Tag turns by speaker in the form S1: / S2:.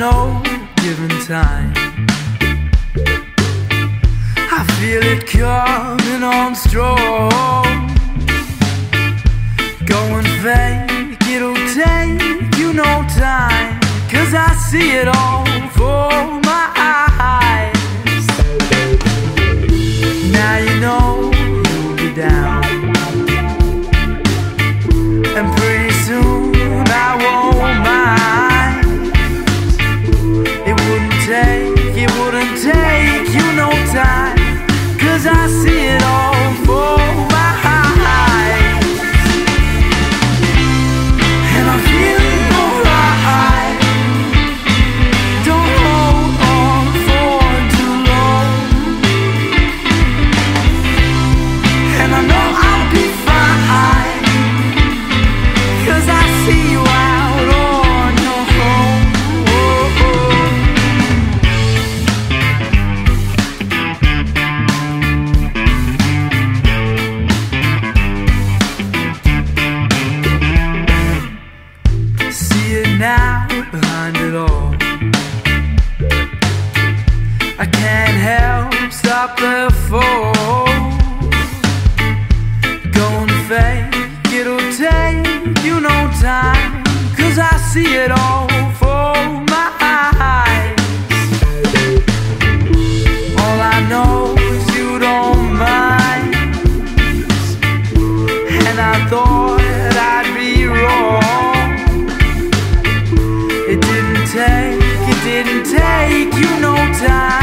S1: no given time. I feel it coming on strong. it. I can't help stop the fall. Going fake, it'll take you no time. Cause I see it all for my eyes. All I know is you don't mind. And I thought I'd be wrong. take you no time.